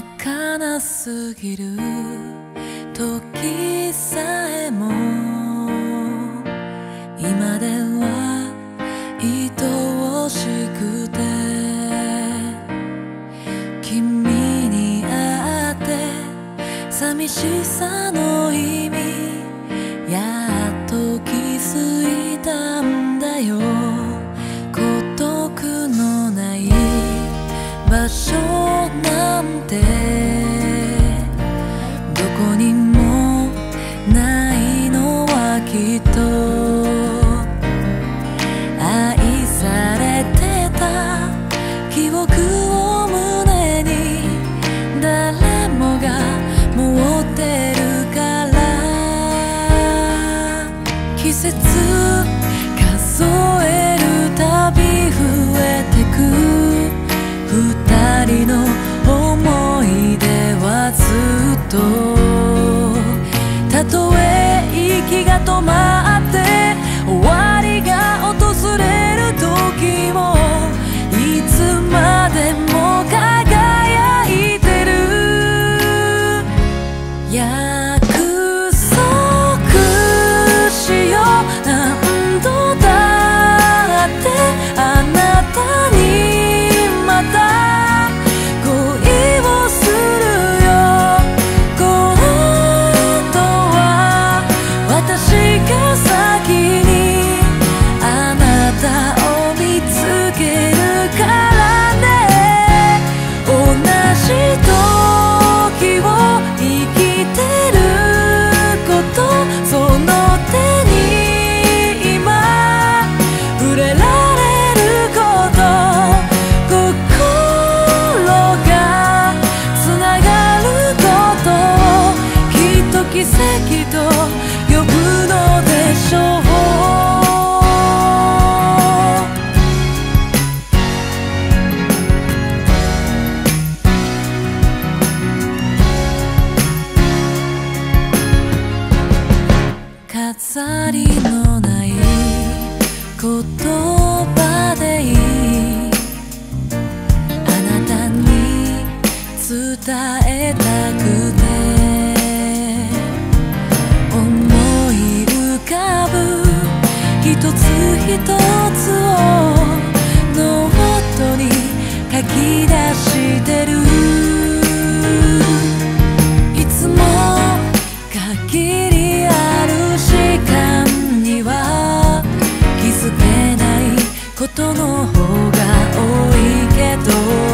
儚すぎる。時さえも今では愛おしくて君に会って寂しさの意味やっと気づいたんだよ。てどこにも飾りのない言葉でいいあなたに伝えたくて思い浮かぶ一つ一つをノートに書き出してることの方が多いけど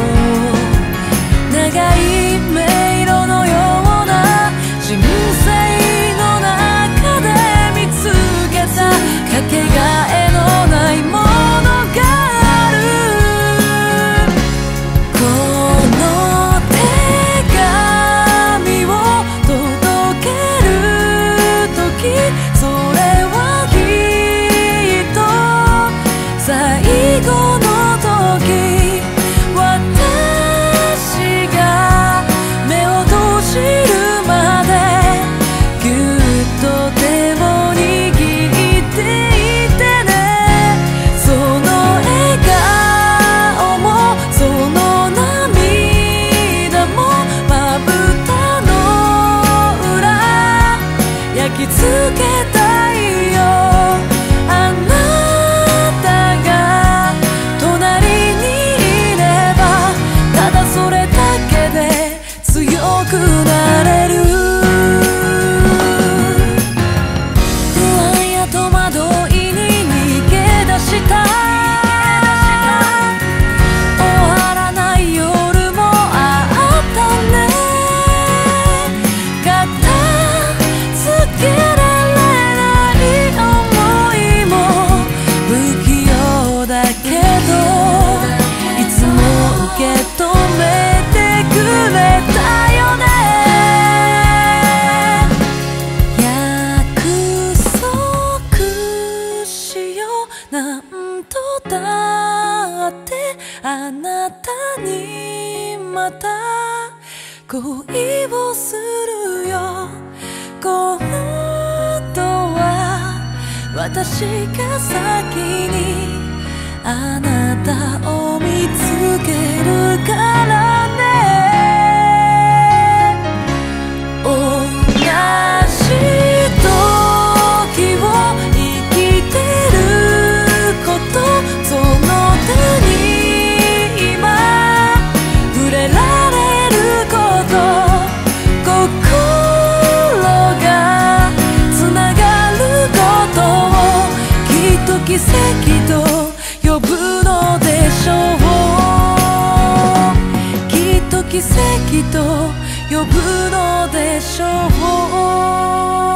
あなたにまた恋をするよ。今度は私が先にあなたを見つけるから。奇跡と呼ぶのでしょう。きっと奇跡と呼ぶのでしょう。